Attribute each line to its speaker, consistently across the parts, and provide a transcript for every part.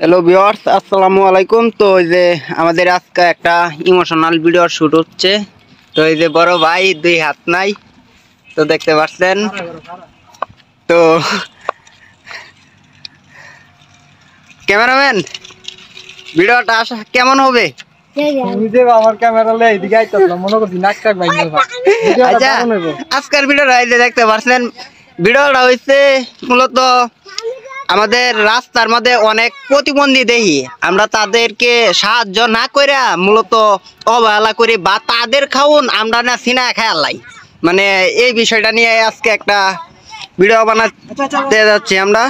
Speaker 1: Hello viewers আসসালামু আলাইকুম। তো এই যে আমাদের আজকে একটা ইমোশনাল ভিডিও শুট হচ্ছে। তো এই যে বড় ভাই, দুই হাত নাই। তো দেখতে পাচ্ছেন। তো ক্যামেরাম্যান, ভিডিওটা আসা কেমন হবে? আচ্ছা আজকের ভিডিওটা দেখতে পাচ্ছেন। ভিডিওটা হয়েছে মূলত আমাদের রাস্তার মধ্যে অনেক প্রতিবন্ধী দেখি আমরা তাদেরকে সাহায্য না করে মূলত অবহেলা করি বা তাদের খাউন আমরা না সিনা খেয়ালাই মানে এই বিষয়টা নিয়ে আজকে একটা ভিডিও বানাতে যাচ্ছি আমরা।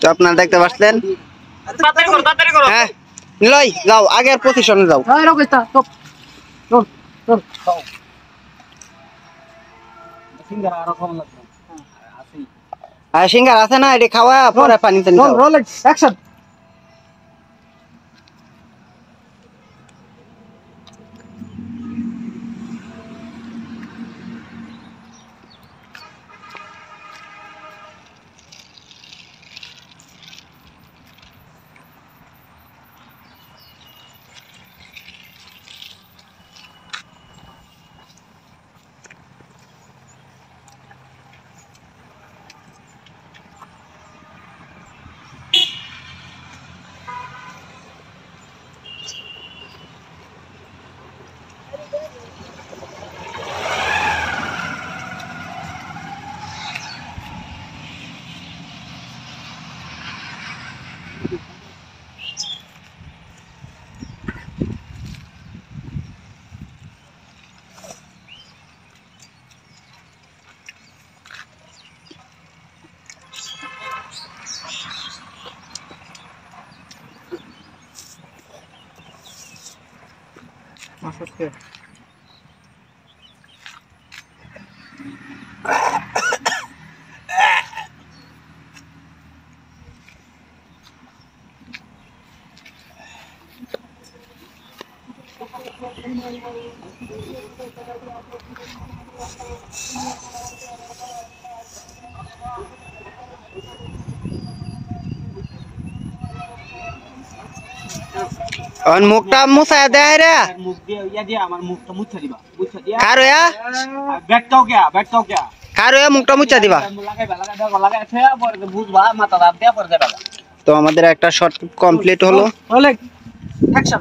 Speaker 1: তো আপনারা দেখতে পাচ্ছেন। হ্যাঁ নিলয় যাও আগের পজিশনে যাও। আর সিঙ্গার আছে না এটি খাওয়া পরে পানিতে নিতে হবে।
Speaker 2: অ্যাকশন
Speaker 1: অন মুখটা মুছায় দেয় রে
Speaker 3: মুখ দিয়ে ইয়া দিয়া আমার মুখটা মুছে দিবা মুছা দিয়া।
Speaker 1: কার হইয়া
Speaker 3: ব্যাটটাও গিয়া ব্যাটটাও কে
Speaker 1: কার মুখটা মুছা দিবা।
Speaker 3: লাগাই লাগাই পরে তো বুঝবা মাথা দাব দিয়া পরে
Speaker 1: তো আমাদের একটা শর্ট কমপ্লিট হলো।
Speaker 2: অ্যাকশন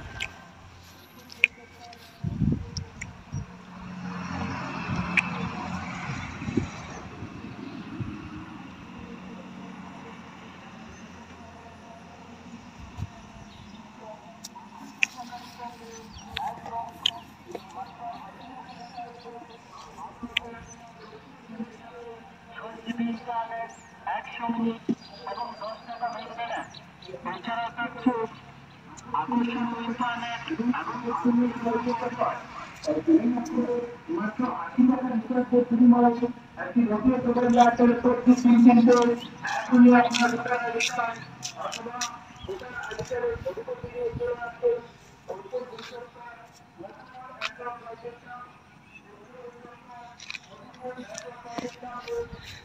Speaker 2: পানি ডালো পানি বুতুল লাগা বুতুল পানি
Speaker 3: একটা ছবি তুললে সুন্দর করে আমি চালাম বাপ আটা তো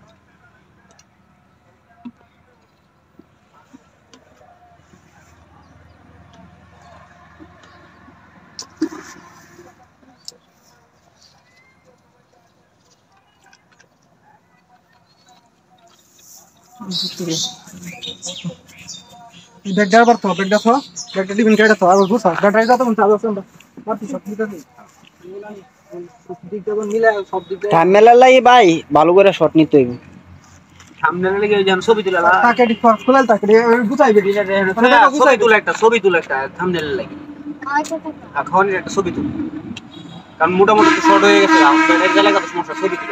Speaker 3: মন
Speaker 2: সব ঠিক আছে
Speaker 1: ভাই ভালো করে নিতে হইব।
Speaker 3: লেগে যেন ছবি তুলে
Speaker 2: তাকে তাকে গুছাই
Speaker 3: ছবি তুলে একটা ছবি তুলে একটা থামনেল লাগে। এখন একটা ছবি তুল। কারণ মোটামুটি শর্ট হয়ে গেছে এখন ব্যাটারি জ্বালা কত সমস্যা সরিয়ে দিতে